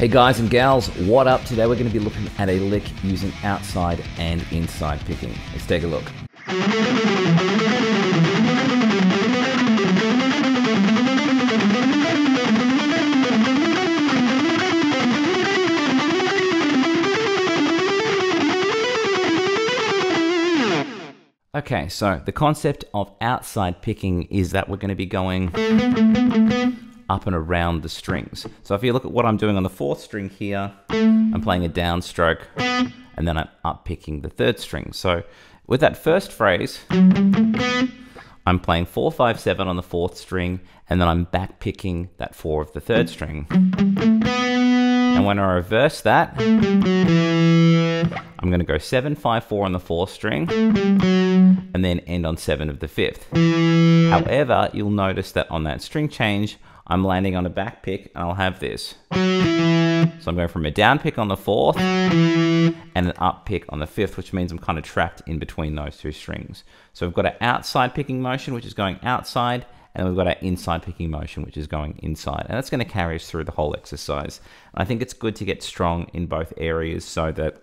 Hey guys and gals, what up? Today we're going to be looking at a lick using outside and inside picking. Let's take a look. Okay, so the concept of outside picking is that we're going to be going up and around the strings. So if you look at what I'm doing on the fourth string here, I'm playing a downstroke and then I'm up picking the third string. So with that first phrase, I'm playing four, five, seven on the fourth string, and then I'm back picking that four of the third string. And when I reverse that, I'm going to go 7, 5, 4 on the fourth string, and then end on 7 of the fifth. However, you'll notice that on that string change, I'm landing on a back pick, and I'll have this. So I'm going from a down pick on the fourth, and an up pick on the fifth, which means I'm kind of trapped in between those two strings. So we've got an outside picking motion, which is going outside, and we've got our inside picking motion, which is going inside. And that's going to carry us through the whole exercise. I think it's good to get strong in both areas so that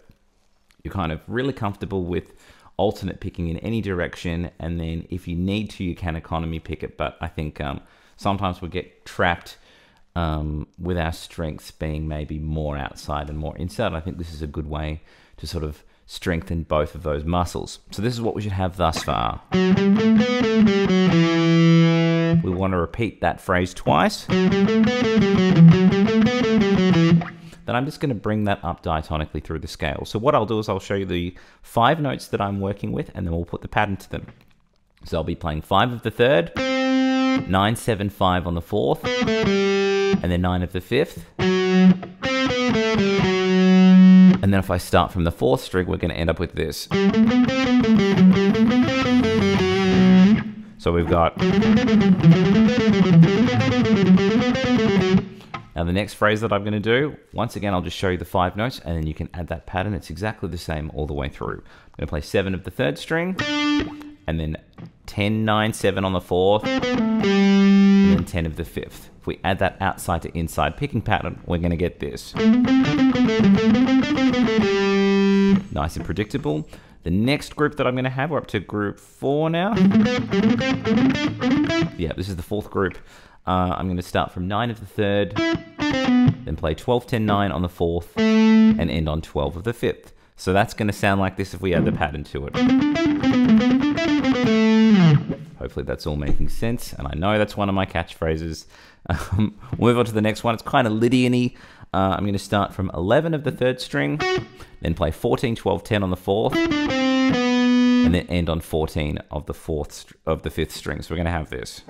you're kind of really comfortable with alternate picking in any direction. And then if you need to, you can economy pick it. But I think um, sometimes we get trapped um, with our strengths being maybe more outside and more inside. I think this is a good way to sort of strengthen both of those muscles. So this is what we should have thus far. We want to repeat that phrase twice. Then I'm just going to bring that up diatonically through the scale. So what I'll do is I'll show you the five notes that I'm working with and then we'll put the pattern to them. So I'll be playing five of the third, nine, seven, five on the fourth, and then nine of the fifth. And then if I start from the fourth string, we're going to end up with this. So we've got. Now the next phrase that I'm going to do, once again, I'll just show you the five notes and then you can add that pattern. It's exactly the same all the way through. I'm going to play seven of the third string and then 10, 9, 7 on the fourth, and then 10 of the fifth. If we add that outside to inside picking pattern, we're going to get this. Nice and predictable. The next group that I'm going to have, we're up to group four now. Yeah, this is the fourth group. Uh, I'm going to start from 9 of the third, then play 12, 10, 9 on the fourth, and end on 12 of the fifth. So that's going to sound like this if we add the pattern to it. Hopefully that's all making sense, and I know that's one of my catchphrases. Um, we'll move on to the next one. It's kind of Lydian-y. Uh, I'm going to start from 11 of the third string, then play 14, 12, 10 on the fourth, and then end on 14 of the fourth of the fifth string. So we're going to have this.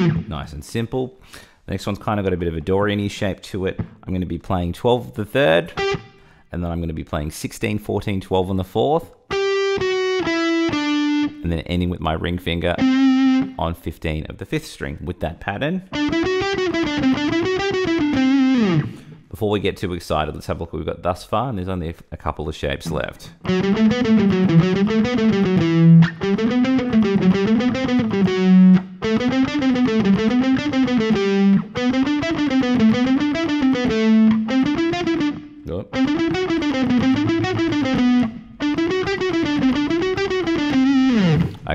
Nice and simple. The next one's kind of got a bit of a Dorian-y shape to it. I'm going to be playing 12 of the third, and then I'm going to be playing 16, 14, 12 on the fourth, and then ending with my ring finger on 15 of the fifth string with that pattern. Before we get too excited, let's have a look what we've got thus far, and there's only a couple of shapes left.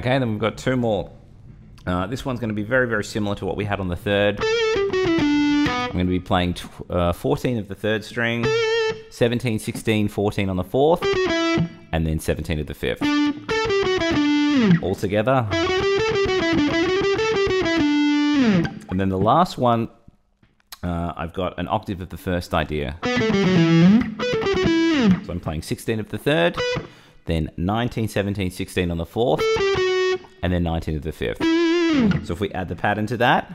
Okay, then we've got two more. Uh, this one's going to be very, very similar to what we had on the third. I'm going to be playing uh, 14 of the third string, 17, 16, 14 on the fourth, and then 17 of the fifth. All together. And then the last one, uh, I've got an octave of the first idea. So I'm playing 16 of the third, then 19, 17, 16 on the fourth, and then 19 of the fifth. So if we add the pattern to that.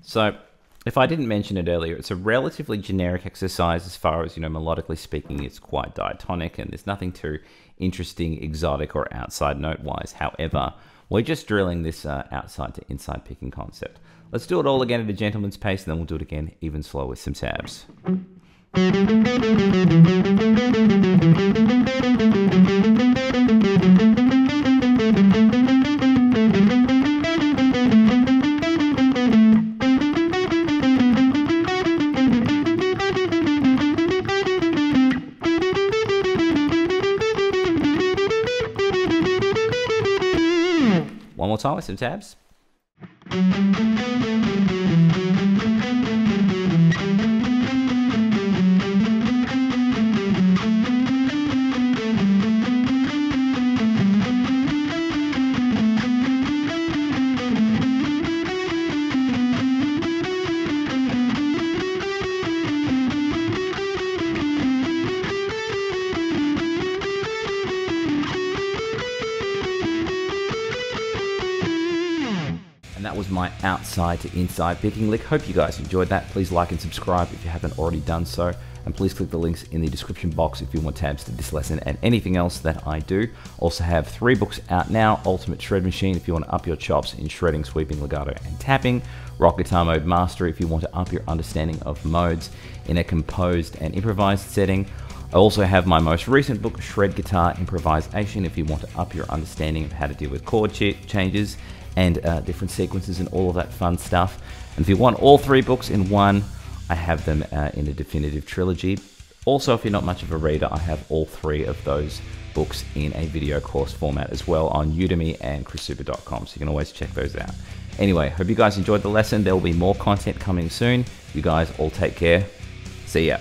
So if I didn't mention it earlier, it's a relatively generic exercise as far as, you know, melodically speaking, it's quite diatonic and there's nothing too interesting, exotic, or outside note wise. However, we're just drilling this uh, outside to inside picking concept. Let's do it all again at a gentleman's pace and then we'll do it again even slower with some tabs. More time with some tabs. And that was my outside to inside picking lick. Hope you guys enjoyed that. Please like and subscribe if you haven't already done so. And please click the links in the description box if you want tabs to this lesson and anything else that I do. Also have three books out now. Ultimate Shred Machine if you want to up your chops in shredding, sweeping, legato, and tapping. Rock Guitar Mode Master if you want to up your understanding of modes in a composed and improvised setting. I also have my most recent book, Shred Guitar Improvisation, if you want to up your understanding of how to deal with chord ch changes and uh, different sequences and all of that fun stuff. And if you want all three books in one, I have them uh, in a definitive trilogy. Also, if you're not much of a reader, I have all three of those books in a video course format as well on Udemy and chriszoupa.com, so you can always check those out. Anyway, hope you guys enjoyed the lesson. There will be more content coming soon. You guys all take care. See ya.